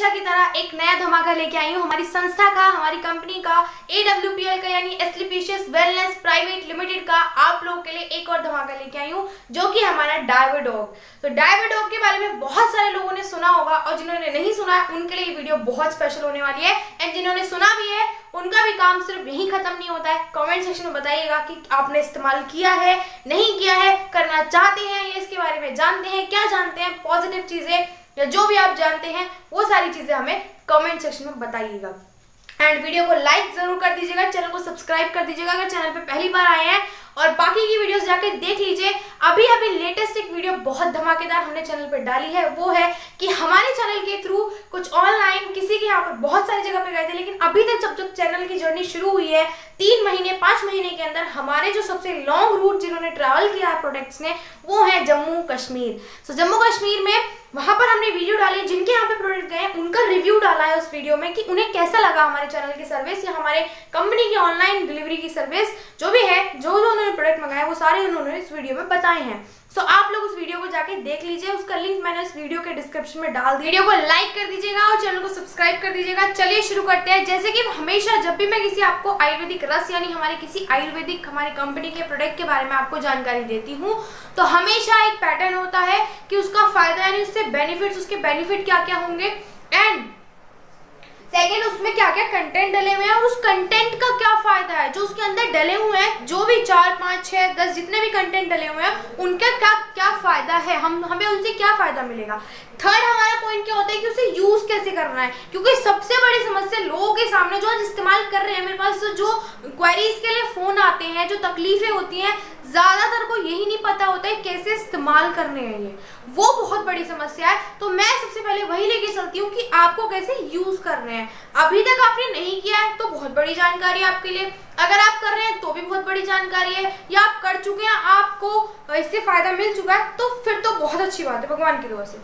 हमेशा की तरह एक नया धमाका लेके आई हूँ। हमारी संस्था का, हमारी कंपनी का ए का, यानी एस्लिपिशियस वेलनेस प्राइवेट लिमिटेड का, आप लोगों के लिए एक और धमाका लेके आई हूँ, जो कि हमारा डायवेडॉग तो डायवेडॉग के बारे में बहुत सारे लोगों ने सुना होगा, और जिन्होंने नहीं सुना है, उनके लिए वीडियो बहुत स्पेशल होने वाली है। एंड जिन्होंने सुना भी है, उनका भी काम सिर्फ़ यही खत्म नहीं होता है। कमेंट सेक्शन में बताइएगा कि आपने इस्तेमाल किया है, नहीं किया है, करना चाहते हैं या इसके बारे में जानते हैं, क्या जानते हैं पॉजिटिव चीज़ें या जो भी आप जानते हैं, वो सारी चीज़ें हमें कमेंट सेक्शन में बताइएगा। एंड वीडियो को लाइक ज़रूर कर दीजिएगा चैनल को सब्सक्राइब कर दीजिएगा। अगर चैनल पर पहली बार आए हैं और बाकी की वीडियोस जाके देख लीजिए। अभी अभी लेटेस्ट एक वीडियो बहुत धमाकेदार हमने चैनल पे डाली है, वो है कि हमारे चैनल के थ्रू कुछ ऑनलाइन किसी के यहाँ पर बहुत सारी जगह पे गए थे, लेकिन अभी तक जब जब चैनल की जर्नी शुरू हुई है, तीन महीने, पाँच महीने के अंदर हमारे जो सबसे लॉन्ग रूट जिन्होंने ट्रैवल किया है प्रोडक्ट्स ने, वो है जम्मू कश्मीर सो जम्मू कश्मीर में वहाँ पर हमने वीडियो डाली, जिनके यहाँ पे रिव्यू डाला है उस वीडियो में कि उन्हें कैसा लगा हमारे चैनल की सर्विस या हमारे कंपनी की ऑनलाइन डिलीवरी की सर्विस जो भी है जो जो उन्होंने प्रोडक्ट मंगाया वो सारे उन्होंने इस वीडियो में बताए हैं। सो so, आप लोग उस वीडियो को जाके देख लीजिए उसका लिंक मैंने इस वीडियो के डिस्क्रिप्शन में डाल दिया। वीडियो को लाइक कर दीजिएगा और चैनल को सब्सक्राइब कर दीजिएगा। चलिए शुरू करते हैं। जैसे कि हमेशा जब भी मैं किसी आपको आयुर्वेदिक रस यानी हमारे किसी आयुर्वेदिक हमारी कंपनी के प्रोडक्ट के बारे में आपको जानकारी देती हूँ तो हमेशा एक पैटर्न होता है कि उसका फ़ायदा यानी उससे बेनिफिट उसके बेनिफिट क्या क्या होंगे। एंड सेकेंड उसमें क्या क्या कंटेंट डले हुए हैं और उस कंटेंट का क्या फ़ायदा है? जो उसके अंदर डले हुए हैं, जो भी चार, पाँच छः दस जितने भी कंटेंट डले हुए हैं, उनका क्या क्या फ़ायदा है? हम, हमें उनसे क्या फ़ायदा मिलेगा? थर्ड हमारा पॉइंट क्या होता है कि उसे यूज़ कैसे करना है? क्योंकि सबसे बड़ी समस्या लोगों के सामने जो आज इस्तेमाल कर रहे हैं मेरे पास, जो क्वेरीज के लिए फ़ोन आते हैं, जो तकलीफें होती हैं ज़्यादातर को यही नहीं पता होता है कैसे इस्तेमाल करने हैं ये। वो बहुत बड़ी समस्या है। तो मैं सबसे पहले वही लेके चलती हूँ कि आपको कैसे यूज़ करने हैं। अभी तक आपने नहीं किया है तो बहुत बड़ी जानकारी है आपके लिए। अगर आप कर रहे हैं तो भी बहुत बड़ी जानकारी है। या आप कर चुके हैं, आपको इससे फ़ायदा मिल चुका है तो फिर तो बहुत अच्छी बात है, भगवान की दुआ से।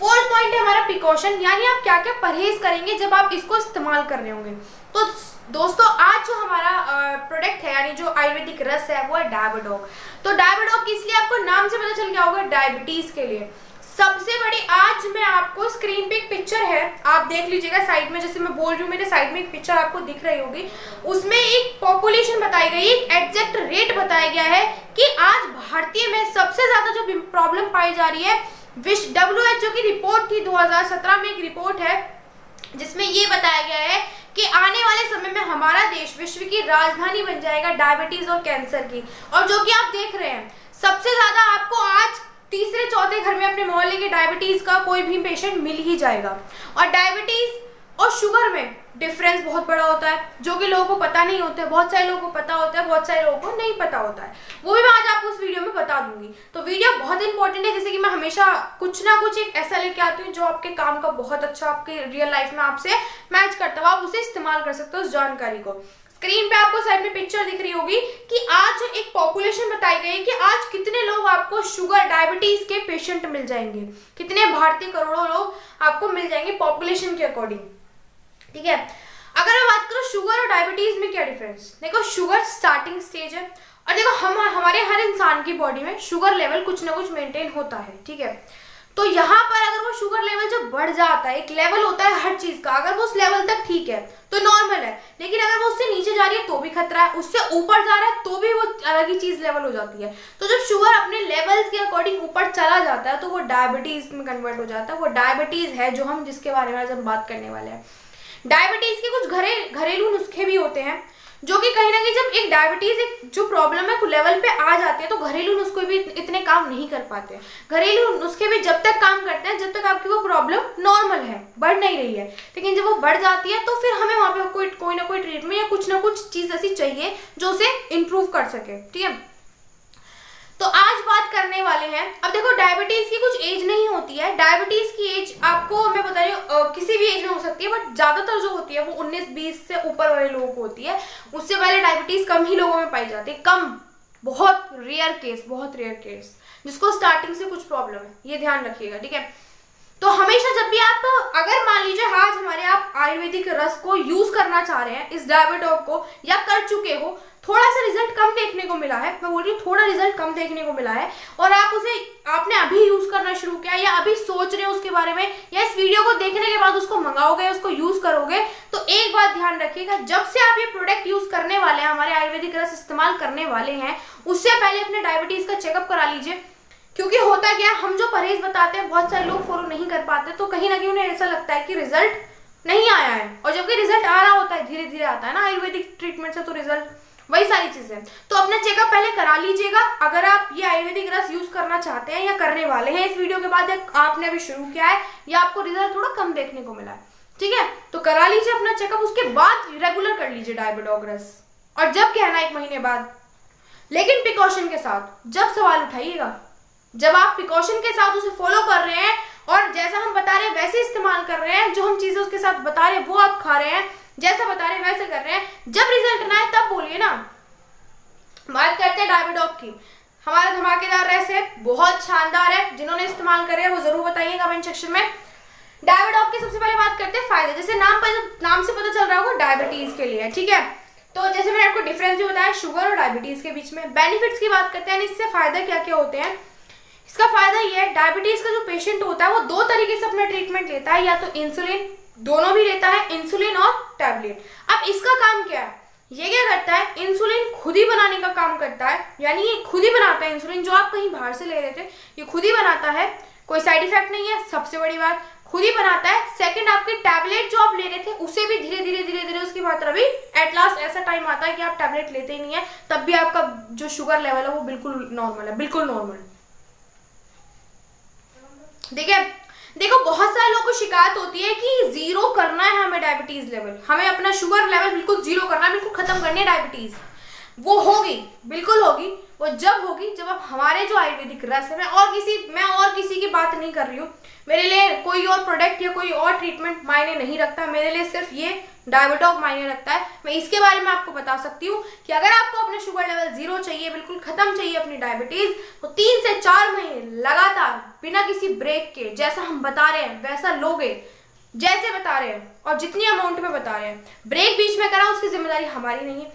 फोर्थ पॉइंट है हमारा प्रिकॉशन यानी आप क्या क्या परहेज करेंगे जब आप इसको इस्तेमाल कर रहे होंगे। तो दोस्तों, आज जो हमारा प्रोडक्ट है, यानी जो आयुर्वेदिक रस है, वो है डायबिडोग तो डायबिडोग इसलिए आपको नाम से पता चल गया होगा? डायबिटीज़ के लिए. सबसे बड़ी, आज मैं आपको स्क्रीन पे एक पिक्चर है. आप देख लीजिएगा साइड में, जैसे मैं बोल रही हूँ, मेरे साइड में एक पिक्चर आपको दिख रही होगी. उसमें एक पॉपुलेशन बताई गई, एक एग्जैक्ट रेट बताया गया है कि आज भारतीय में सबसे ज़्यादा जो प्रॉब्लम पाई जा रही है विश्व डब्ल्यू की रिपोर्ट थी 2017 में एक रिपोर्ट है, जिसमें ये बताया गया है कि आने वाले समय में हमारा देश विश्व की राजधानी बन जाएगा डायबिटीज़ और कैंसर की। और जो कि आप देख रहे हैं, सबसे ज़्यादा आपको आज तीसरे, चौथे घर में अपने मोहल्ले के डायबिटीज़ का कोई भी पेशेंट मिल ही जाएगा। और डायबिटीज़ और शुगर में डिफरेंस बहुत बड़ा होता है, जो कि लोगों को पता नहीं होता है, बहुत सारे लोगों को पता होता है, बहुत सारे लोगों को नहीं पता होता है। वो भी मैं आज आपको उस वीडियो में बता दूँगी। तो वीडियो बहुत इंपॉर्टेंट है, जैसे कि मैं हमेशा कुछ ना कुछ एक ऐसा लेके आती हूँ, जो आपके काम का बहुत अच्छा आपके रियल लाइफ में आपसे मैच करता हो। आप उसे इस्तेमाल कर सकते हो उस जानकारी को। स्क्रीन पे आपको साइड में पिक्चर दिख रही होगी कि आज एक पॉपुलेशन बताई गई है कि आज कितने लोग आपको शुगर डायबिटीज़ के पेशेंट मिल जाएँगे। कितने भारतीय करोड़ों लोग आपको मिल जाएँगे पॉपुलेशन के अकॉर्डिंग ठीक है? अगर मैं बात करूँ शुगर और डायबिटीज़ में क्या डिफरेंस देखो शुगर स्टार्टिंग स्टेज है और देखो, हम, हमारे हर इंसान की बॉडी में शुगर लेवल कुछ ना कुछ मेंटेन होता है, ठीक है? तो यहाँ पर अगर वो शुगर लेवल जब बढ़ जाता है, एक लेवल होता है हर चीज़ का, अगर वो उस लेवल तक ठीक है तो नॉर्मल है। लेकिन अगर वो उससे नीचे जा रही है तो भी खतरा है, उससे ऊपर जा रहा है तो भी वो अलग ही चीज़ लेवल हो जाती है। तो जब शुगर अपने लेवल्स के अकॉर्डिंग ऊपर चला जाता है तो वो डायबिटीज़ में कन्वर्ट हो जाता है। वो डायबिटीज़ है जो हम जिसके बारे में आज हम बात करने वाले हैं। डायबिटीज़ के कुछ घरे घरेलू नुस्खे भी होते हैं, जो कि कहीं ना कहीं जब एक डायबिटीज़ एक जो प्रॉब्लम है लेवल पे आ जाती है तो घरेलू नुस्खे भी इतने काम नहीं कर पाते। घरेलू नुस्खे भी जब तक काम करते हैं, जब तक आपकी वो प्रॉब्लम नॉर्मल है, बढ़ नहीं रही है। लेकिन जब वो बढ़ जाती है तो फिर हमें वहाँ पे कोई कोई ना कोई ट्रीटमेंट या कुछ ना कुछ चीज़ ऐसी चाहिए, जो उसे इम्प्रूव कर सके, ठीक है? तो आज बात करने वाले हैं। अब देखो डायबिटीज़ की कुछ एज नहीं होती है। डायबिटीज़ की एज आपको, मैं बता रही हूँ किसी भी एज में हो सकती है बट ज़्यादातर जो होती है वो 19-20 से ऊपर वाले लोगों को होती है। उससे पहले डायबिटीज़ कम ही लोगों में पाई जाती है। कम, बहुत रेयर केस बहुत रेयर केस जिसको स्टार्टिंग से कुछ प्रॉब्लम है। ये ध्यान रखिएगा, ठीक है? तो हमेशा जब भी आप, अगर मान लीजिए आज हमारे आप आयुर्वेदिक रस को यूज़ करना चाह रहे हैं, इस डायबिटॉक को, या कर चुके हो, थोड़ा सा रिज़ल्ट कम देखने को मिला है, मैं बोल रही हूँ थोड़ा रिज़ल्ट कम देखने को मिला है, और आप उसे, आपने अभी यूज़ करना शुरू किया, या अभी सोच रहे हो उसके बारे में, या इस वीडियो को देखने के बाद उसको मंगाओगे, उसको यूज़ करोगे तो एक बात ध्यान रखिएगा, जब से आप ये प्रोडक्ट यूज़ करने वाले हैं, हमारे आयुर्वेदिक रस इस्तेमाल करने वाले हैं, उससे पहले अपने डायबिटीज़ का चेकअप करा लीजिए। क्योंकि होता क्या, हम जो परहेज बताते हैं, बहुत सारे लोग फॉलो नहीं कर पाते तो कहीं ना कहीं उन्हें ऐसा लगता है कि रिज़ल्ट नहीं आया है। और जबकि रिज़ल्ट आ रहा होता है धीरे धीरे आता है ना, आयुर्वेदिक ट्रीटमेंट से तो रिज़ल्ट वही सारी चीज़ें तो अपना चेकअप पहले करा लीजिएगा। अगर आप ये आयुर्वेदिक रस यूज़ करना चाहते हैं या करने वाले हैं इस वीडियो के बाद आपने अभी शुरू किया है, या आपको रिज़ल्ट थोड़ा कम देखने को मिला है, ठीक है? तो करा लीजिए अपना चेकअप उसके बाद रेगुलर कर लीजिए डायबिटोग रस। और जब कहना एक महीने बाद, लेकिन प्रिकॉशन के साथ, जब सवाल उठाइएगा जब आप प्रिकॉशन के साथ उसे फॉलो कर रहे हैं, और जैसा हम बता रहे हैं, वैसे इस्तेमाल कर रहे हैं, जो हम चीज़ें उसके साथ बता रहे हैं, वो आप खा रहे हैं, जैसा बता रहे हैं, वैसे कर रहे हैं। जब रिज़ल्ट ना है तब बोलिए ना। बात करते हैं डायबिडॉक की। हमारा धमाकेदार रेस बहुत शानदार है। जिन्होंने इस्तेमाल करे वो ज़रूर बताइए कमेंट सेक्शन में। डायबिडॉक की सबसे पहले बात करते हैं फ़ायदे। जैसे नाम पर, नाम से पता चल रहा होगा डायबिटीज़ के लिए, ठीक है? तो जैसे मैंने आपको डिफरेंस भी बताया शुगर और डायबिटीज़ के बीच में। बेनिफिट्स की बात करते हैं, इससे फ़ायदा क्या क्या होते हैं? इसका फ़ायदा ये है डायबिटीज़ का जो पेशेंट होता है, वो दो तरीके से अपना ट्रीटमेंट लेता है, या तो इंसुलिन दोनों भी लेता है इंसुलिन और टैबलेट अब इसका काम क्या है? ये क्या करता है? इंसुलिन खुद ही बनाने का काम करता है, यानी ये खुद ही बनाता है इंसुलिन जो आप कहीं बाहर से ले रहे थे, ये खुद ही बनाता है। कोई साइड इफ़ेक्ट नहीं है, सबसे बड़ी बात, खुद ही बनाता है। सेकंड आपके टैबलेट जो आप ले रहे थे, उसे भी धीरे धीरे धीरे धीरे उसकी मात्रा भी एट लास्ट ऐसा टाइम आता है कि आप टैबलेट लेते ही नहीं है, तब भी आपका जो शुगर लेवल है, वो बिल्कुल नॉर्मल है, बिल्कुल नॉर्मल देखिए, देखो, बहुत सारे लोगों को शिकायत होती है कि ज़ीरो करना है हमें डायबिटीज़ लेवल हमें अपना शुगर लेवल बिल्कुल ज़ीरो करना है, बिल्कुल खत्म करनी है डायबिटीज़ वो होगी, बिल्कुल होगी वो जब होगी, जब आप हमारे जो आयुर्वेदिक रस है, मैं और किसी, मैं और किसी की बात नहीं कर रही हूँ। मेरे लिए कोई और प्रोडक्ट या कोई और ट्रीटमेंट मायने नहीं रखता। मेरे लिए सिर्फ़ ये डायबिटॉक मायने रखता है। मैं इसके बारे में आपको बता सकती हूँ कि अगर आपको अपने शुगर लेवल ज़ीरो चाहिए, बिल्कुल खत्म चाहिए अपनी डायबिटीज़ तो तीन से चार महीने लगातार बिना किसी ब्रेक के, जैसा हम बता रहे हैं, वैसा लोगे। जैसे बता रहे हैं और जितनी अमाउंट में बता रहे हैं। ब्रेक बीच में करा, उसकी ज़िम्मेदारी हमारी नहीं है।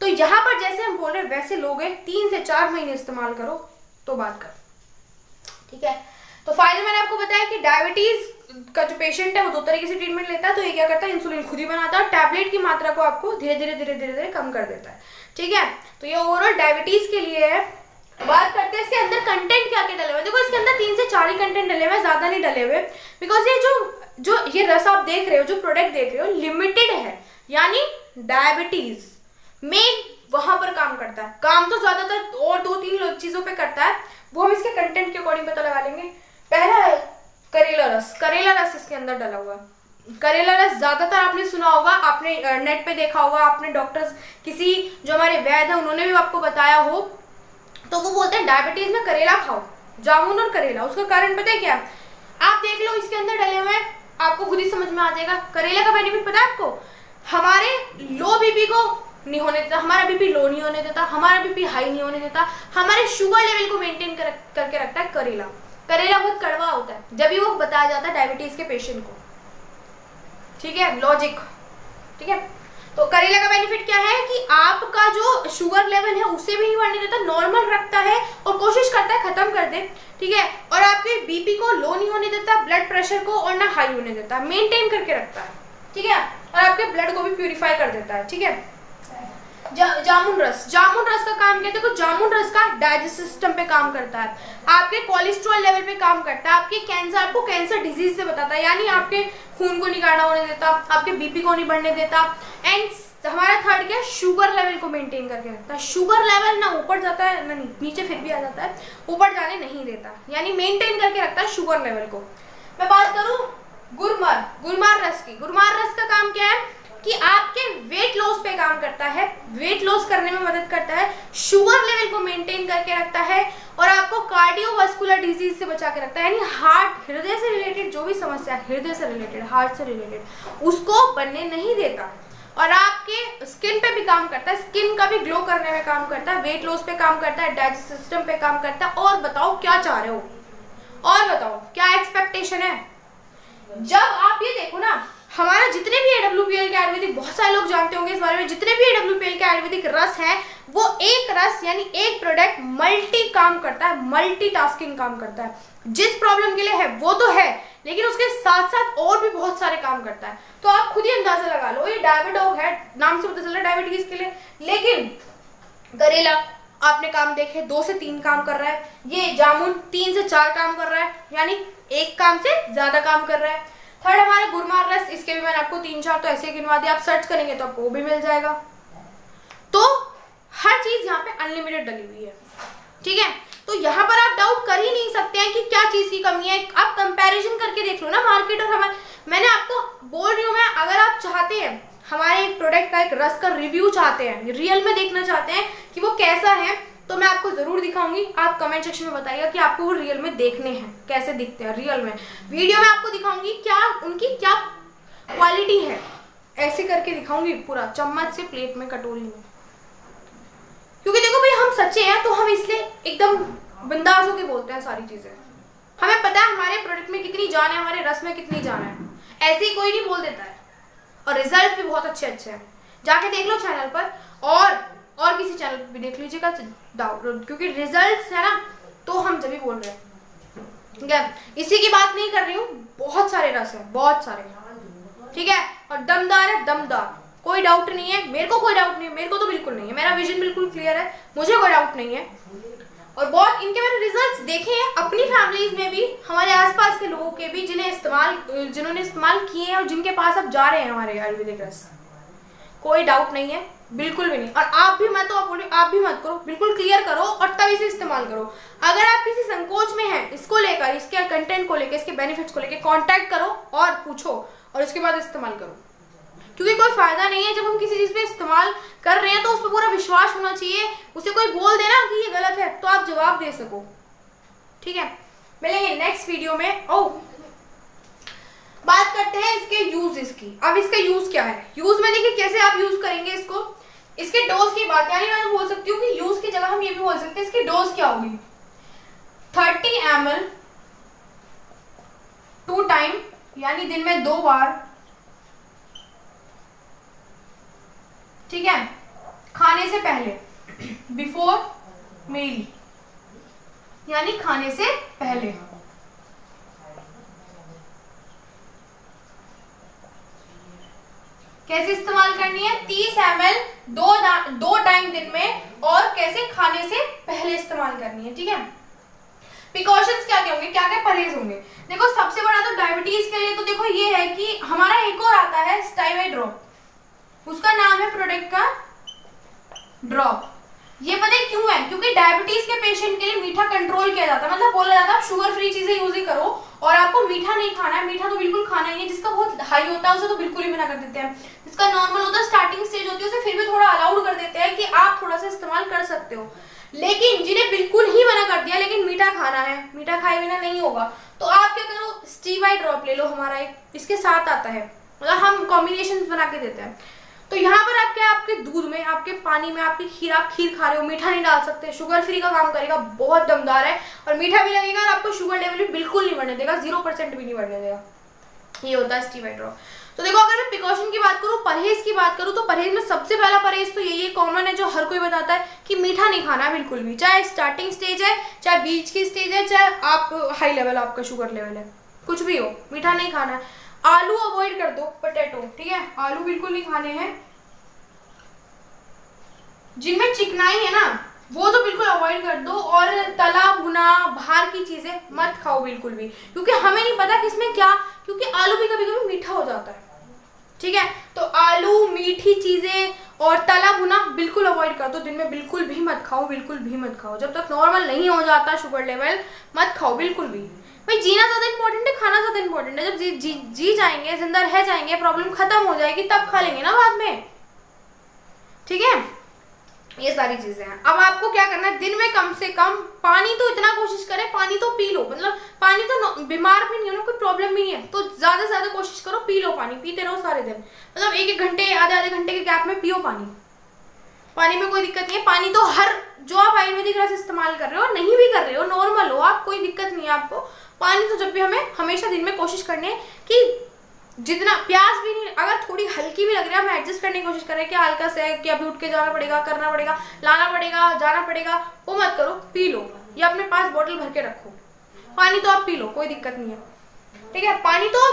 तो यहाँ पर जैसे हम बोल रहे वैसे लोगे तीन से चार महीने इस्तेमाल करो तो बात कर। ठीक है? तो फ़ायदे मैंने आपको बताया कि डायबिटीज़ का जो पेशेंट है, वो दो तरीके से ट्रीटमेंट लेता है तो ये क्या करता है इंसुलिन खुद ही बनाता है और टैबलेट की मात्रा को आपको धीरे धीरे धीरे धीरे धीरे कम कर देता है। ठीक है? तो ये ओवरऑल डायबिटीज़ के लिए है। बात करते हैं, इसके अंदर कंटेंट क्या क्या डले हुए देखो, इसके अंदर तीन से चार ही कंटेंट डले हुए ज़्यादा नहीं डले हुए बिकॉज़ ये जो जो ये रस आप देख रहे हो, जो प्रोडक्ट देख रहे हो लिमिटेड है, यानी डायबिटीज़ मेन वहाँ पर काम करता है। काम तो ज़्यादातर और दो तीन चीज़ों पे करता है। वो हम इसके कंटेंट के अकॉर्डिंग पता लगा लेंगे। पहला है करेला रस। करेला रस इसके अंदर डला हुआ है। करेला रस ज़्यादातर आपने सुना होगा, आपने नेट पे देखा होगा, आपने डॉक्टर्स किसी जो हमारे वैद है, उन्होंने भी आपको बताया हो। तो वो बोलते हैं डायबिटीज़ में करेला खाओ, जामुन और करेला। उसका कारण पता है क्या? आप देख लो, इसके अंदर डले हुए आपको खुद ही समझ में आ जाएगा। करेला का बेनिफिट पता है आपको? हमारे लो बीपी को नहीं होने देता हमारा बीपी लो नहीं होने देता हमारा बीपी हाई नहीं होने देता हमारे शुगर लेवल को मेंटेन कर, करके रखता है करेला। करेला बहुत कड़वा होता है जब भी वो बताया जाता है डायबिटीज़ के पेशेंट को। ठीक है? लॉजिक ठीक है? तो करेला का बेनिफिट क्या है कि आपका जो शुगर लेवल है उसे भी नहीं बढ़ने देता नॉर्मल रखता है और कोशिश करता है खत्म कर दे। ठीक है? और आपके बीपी को लो नहीं होने देता ब्लड प्रेशर को और ना हाई होने देता मेंटेन करके रखता है। ठीक है? और आपके ब्लड को भी प्यूरिफाई कर देता है। ठीक है? जामुन रस। जामुन रस का काम क्या देखो, जामुन रस का डाइजेस्ट सिस्टम पे काम करता है। आपके कोलेस्ट्रॉल लेवल पे काम करता है। आपके कैंसर आपको कैंसर डिज़ीज़ से बताता है। यानी आपके खून को निकालना होने देता, आपके बीपी को नहीं बढ़ने देता। एंड हमारा थर्ड क्या शुगर लेवल को मेंटेन करके रखता है। शुगर लेवल ना ऊपर जाता है, ना नीचे फिर भी आ जाता है। ऊपर जाने नहीं देता। यानी मेंटेन करके रखता है शुगर लेवल को। मैं बात करूँ गुरमार गुरमार रस की। गुरमार रस का काम क्या है? कि आपके वेट लॉस पे काम करता है वेट लॉस करने में मदद करता है शुगर लेवल को मेंटेन करके रखता है और आपको कार्डियोवास्कुलर डिज़ीज़ से बचा के रखता है, यानी हार्ट हृदय से रिलेटेड जो भी समस्या है, हृदय से रिलेटेड हार्ट से रिलेटेड उसको बनने नहीं देता। और आपके स्किन पे भी काम करता है स्किन का भी ग्लो करने में काम करता है वेट लॉस पे काम करता है डाइजेस्ट सिस्टम पे काम करता है। और बताओ क्या चाह रहे हो? और बताओ, क्या एक्सपेक्टेशन है? जब आप ये देखो ना हमारा जितने भी एडब्ल्यू के आयुर्वेदिक, बहुत सारे लोग जानते होंगे इस बारे में, जितने भी एडब्ल्यू के आयुर्वेदिक रस है, वो एक रस यानी एक प्रोडक्ट मल्टी काम करता है मल्टी काम करता है। जिस प्रॉब्लम के लिए है, वो तो है, लेकिन उसके साथ साथ और भी बहुत सारे काम करता है। तो आप खुद ही अंदाज़ा लगा लो, ये डायबिडोग है, नाम से पता चल रहा है डायबिटीज़ के लिए, लेकिन करेला, आपने काम देखे, दो से तीन काम कर रहा है, ये जामुन, तीन से चार काम कर रहा है, यानी एक काम से ज़्यादा काम कर रहा है। थर्ड हमारा गुरमार रस, इसके भी मैंने आपको तीन चार तो ऐसे गिनवा दिया आप सर्च करेंगे तो आपको वो भी मिल जाएगा। तो हर चीज़ यहाँ पे अनलिमिटेड डली हुई है। ठीक है? तो यहाँ पर आप डाउट कर ही नहीं सकते हैं कि क्या चीज़ की कमी है। आप कंपैरिजन करके देख लो ना मार्केट और हमारे मैंने आपको बोल रही हूँ, मैं अगर आप चाहते हैं, हमारे एक प्रोडक्ट का एक रस का रिव्यू चाहते हैं रियल में देखना चाहते हैं कि वो कैसा है तो मैं आपको ज़रूर दिखाऊँगी। आप कमेंट सेक्शन में बताइएगा कि आपको वो रियल में देखने हैं, कैसे दिखते हैं रियल में। वीडियो में आपको दिखाऊँगी क्या उनकी क्या क्वालिटी है। ऐसे करके दिखाऊँगी पूरा, चम्मच से प्लेट में कटोरी में। क्योंकि देखो भाई, हम सच्चे हैं तो हम इसलिए एकदम बिंदास होकर बोलते हैं सारी चीज़ें। हमें पता है हमारे प्रोडक्ट में कितनी जान है, हमारे रस में कितनी जान है। ऐसे ही कोई नहीं बोल देता है। और रिज़ल्ट भी बहुत अच्छे अच्छे हैं। जाके देख लो चैनल पर। और और किसी चैनल पर भी देख लीजिएगा डाउट क्योंकि रिज़ल्ट है ना तो हम जब भी बोल रहे हैं। ठीक है? इसी की बात नहीं कर रही हूँ, बहुत सारे रस है, बहुत सारे। ठीक है? और दमदार है, दमदार। कोई डाउट नहीं है, मेरे को कोई डाउट नहीं है, मेरे को तो बिल्कुल नहीं है। मेरा विजन बिल्कुल क्लियर है, मुझे कोई डाउट नहीं है। और बहुत, इनके मैंने रिजल्ट्स देखे हैं, अपनी फैमिलीज़ में भी, हमारे आसपास के लोगों के भी, जिन्हें इस्तेमाल, जिन्होंने इस्तेमाल किए हैं और जिनके पास अब जा रहे हैं हमारे आयुर्वेदिक रस। कोई डाउट नहीं है, बिल्कुल भी नहीं। और आप भी मैं तो आप आप भी मत करो, बिल्कुल क्लियर करो और तब इसे इस्तेमाल करो। अगर आप किसी संकोच में हैं, इसको लेकर, इसके कंटेंट को लेकर, इसके बेनिफिट्स को लेकर कांटेक्ट करो और पूछो और उसके बाद इस्तेमाल करो। क्योंकि कोई फ़ायदा नहीं है जब हम किसी चीज़ पे इस्तेमाल कर रहे हैं तो उस पर पूरा विश्वास होना चाहिए। उसे कोई बोल देना कि ये गलत है तो आप जवाब दे सको। ठीक है? मिलेंगे नेक्स्ट वीडियो में। ओ बात करते हैं इसके यूज़ इसकी। अब इसका यूज़ क्या है? यूज़ में देखिए कैसे आप यूज़ करेंगे इसको। इसके डोज की बात, यानी मैं बोल सकती हूँ कि यूज़ की जगह हम ये भी बोल सकते हैं, इसकी डोज क्या होगी? Thirty M L two time यानी दिन में दो बार। ठीक है? खाने से पहले बिफोर मील यानी खाने से पहले। कैसे इस्तेमाल करनी है? 30 एम दो दो टाइम दिन में और कैसे खाने से पहले इस्तेमाल करनी है, ठीक है? प्रिकॉशंस क्या क्या होंगे? क्या क्या परहेज होंगे? देखो, सबसे बड़ा तो डायबिटीज़ के लिए तो देखो ये है कि हमारा एक और आता है स्टाइवे ड्रॉप उसका नाम है प्रोडक्ट का ड्रॉप ये पता क्यों है? क्योंकि डायबिटीज़ के पेशेंट के लिए मीठा कंट्रोल किया जाता है। मतलब बोला जाता है शुगर फ्री चीज़ें यूज़ ही करो और आपको मीठा नहीं खाना है। मीठा तो बिल्कुल खाना ही है, जिसका बहुत हाई होता है, उसे तो बिल्कुल ही मना कर देते हैं। जिसका नॉर्मल होता है स्टार्टिंग स्टेज होती है, उसे फिर भी थोड़ा अलाउड कर देते हैं कि आप थोड़ा सा इस्तेमाल कर सकते हो। लेकिन जिन्हें बिल्कुल ही मना कर दिया, लेकिन मीठा खाना है, मीठा खाए बिना नहीं होगा। तो आप क्या करो? स्टीवाई ड्रॉप ले लो हमारा एक, इसके साथ आता है। मतलब हम कॉम्बिनेशन बना के देते हैं। तो यहाँ पर आप क्या आपके दूध में, आपके पानी में आपकी खीर, आप खीर खा रहे हो, मीठा नहीं डाल सकते। शुगर फ्री का काम करेगा, बहुत दमदार है। और मीठा भी लगेगा और आपको शुगर लेवल भी बिल्कुल नहीं बढ़ने देगा ज़ीरो परसेंट भी नहीं बढ़ने देगा। ये होता है स्टीवाइड्रो तो देखो, अगर मैं प्रिकॉशन की बात करूँ, परहेज की बात करूँ तो परहेज में सबसे पहला परहेज तो यही कॉमन है, जो हर कोई बताता है कि मीठा नहीं खाना है बिल्कुल भी। चाहे स्टार्टिंग स्टेज है, चाहे बीच की स्टेज है, चाहे आप हाई लेवल आपका शुगर लेवल है। कुछ भी हो, मीठा नहीं खाना है। आलू अवॉइड कर दो पोटैटो ठीक है? आलू बिल्कुल नहीं खाने हैं। जिनमें चिकनाई है ना, वो तो बिल्कुल अवॉइड कर दो और तला भुना, बाहर की चीज़ें मत खाओ बिल्कुल भी। क्योंकि हमें नहीं पता कि इसमें क्या, क्योंकि आलू भी कभी कभी मीठा हो जाता है। ठीक है? तो आलू, मीठी चीज़ें और तला भुना बिल्कुल अवॉइड कर दो। दिन में बिल्कुल भी मत खाओ, बिल्कुल भी मत खाओ। जब तक नॉर्मल नहीं हो जाता शुगर लेवल मत खाओ बिल्कुल भी। भाई जीना ज़्यादा इंपॉर्टेंट है, खाना ज़्यादा इंपॉर्टेंट है। जब जी जी जी जाएँगे, ज़िंदा रह जाएँगे प्रॉब्लम खत्म हो जाएगी, तब खा लेंगे ना बाद में? ठीक है? ये सारी चीज़ें हैं। अब आपको क्या करना है? दिन में कम से कम पानी तो इतना कोशिश करें, पानी तो पी लो। मतलब पानी तो बीमार भी नहीं हो कोई प्रॉब्लम भी नहीं है। तो ज़्यादा से ज़्यादा कोशिश करो, पी लो पानी, पीते रहो सारे दिन। मतलब एक एक घंटे, आधे आधे घंटे के गैप में पियो पानी। पानी में कोई दिक्कत नहीं है। पानी तो हर, जो आप आयुर्वेदिक रस इस्तेमाल कर रहे हो, नहीं भी कर रहे हो नॉर्मल हो, आप कोई दिक्कत नहीं है आपको। पानी तो जब भी हमें हमेशा दिन में कोशिश करनी है कि जितना प्यास भी नहीं, अगर थोड़ी हल्की भी लग रही है, हम एडजस्ट करने की कोशिश कर रहे हैं कि हल्का से कि अभी उठ के जाना पड़ेगा, करना पड़ेगा, लाना पड़ेगा, जाना पड़ेगा, वो मत करो, पी लो या अपने पास बोतल भर के रखो। पानी तो आप पी लो, कोई दिक्कत नहीं है। ठीक है, पानी तो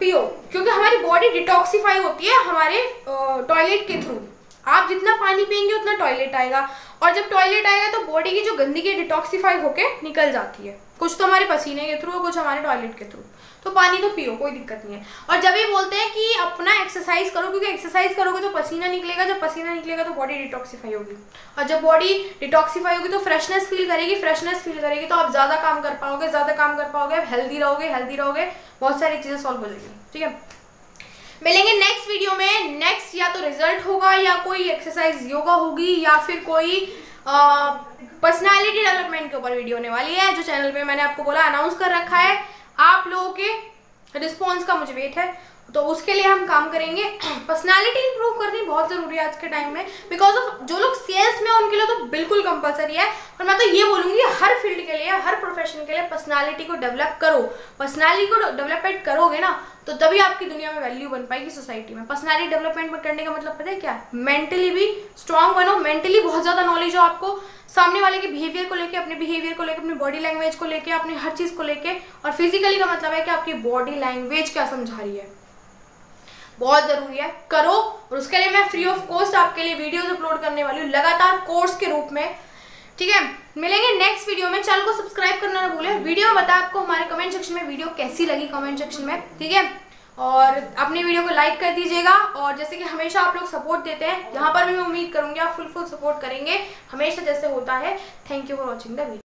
पियो, क्योंकि हमारी बॉडी डिटॉक्सीफाई होती है हमारे टॉयलेट के थ्रू आप जितना पानी पियेंगे, उतना टॉयलेट आएगा। और जब टॉयलेट आएगा तो बॉडी की जो गंदगी डिटॉक्सीफाई होके निकल जाती है। कुछ तो हमारे पसीने के थ्रू और कुछ हमारे टॉयलेट के थ्रू तो पानी तो पियो, कोई दिक्कत नहीं है। और जब ये बोलते हैं कि अपना एक्सरसाइज करो, क्योंकि एक्सरसाइज करोगे तो पसीना निकलेगा, जब पसीना निकलेगा तो बॉडी डिटॉक्सीफाई होगी। और जब बॉडी डिटॉक्सीफाई होगी तो फ्रेशनेस फील करेगी फ्रेशनेस फील करेगी तो आप ज़्यादा काम कर पाओगे, ज़्यादा काम कर पाओगे, आप हेल्दी रहोगे हेल्दी रहोगे, बहुत सारी चीज़ें सॉल्व हो जाएगी। ठीक है? मिलेंगे नेक्स्ट वीडियो में। नेक्स्ट या तो रिज़ल्ट होगा या कोई एक्सरसाइज योगा होगी या फिर कोई पर्सनालिटी डेवलपमेंट के ऊपर वीडियो होने वाली है, जो चैनल पे मैंने आपको बोला अनाउंस कर रखा है। आप लोगों के रिस्पॉन्स का मुझे वेट है। तो उसके लिए हम काम करेंगे। पर्सनालिटी इंप्रूव करनी बहुत ज़रूरी है आज के टाइम में। बिकॉज़ ऑफ़ जो लोग सेल्स में उनके लिए तो बिल्कुल कंपलसरी है। और मैं तो ये बोलूँगी, हर फ़ील्ड के लिए, हर प्रोफेशन के लिए पर्सनालिटी को डेवलप करो। पर्सनालिटी को डेवलपमेंट करोगे ना तो तभी आपकी दुनिया में वैल्यू बन पाएगी सोसाइटी में। पर्सनालिटी डेवलपमेंट करने का मतलब पता है क्या? मेंटली भी स्ट्रांग बनो मेंटली बहुत ज़्यादा नॉलेज हो आपको। सामने वाले के बिहेवियर को लेके, अपने बिहेवियर को लेके, अपनी बॉडी लैंग्वेज को लेके, अपनी हर चीज़ को लेके। और फिजिकली का मतलब है कि आपकी बॉडी लैंग्वेज क्या समझा रही है। बहुत ज़रूरी है। करो, और उसके लिए मैं फ्री ऑफ़ कॉस्ट आपके लिए वीडियोस अपलोड करने वाली हूँ। लगातार कोर्स के रूप में। ठीक है? मिलेंगे नेक्स्ट वीडियो में। चैनल को सब्सक्राइब करना ना भूलें। वीडियो बता आपको हमारे कमेंट सेक्शन में वीडियो कैसी लगी कमेंट सेक्शन में। ठीक है? और अपनी वीडियो को लाइक कर दीजिएगा। और जैसे कि हमेशा आप लोग सपोर्ट देते हैं, यहाँ पर भी मैं उम्मीद करूँगी आप फुल फुल सपोर्ट करेंगे। हमेशा जैसे होता है। Thank you for watching the video